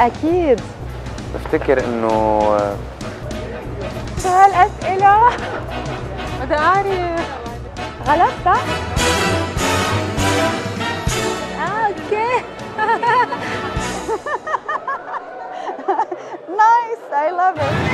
أكيد. بفتكر إنه شو هالأسئلة؟ بدي اعرف غلط صح؟ آه، okay. nice I love it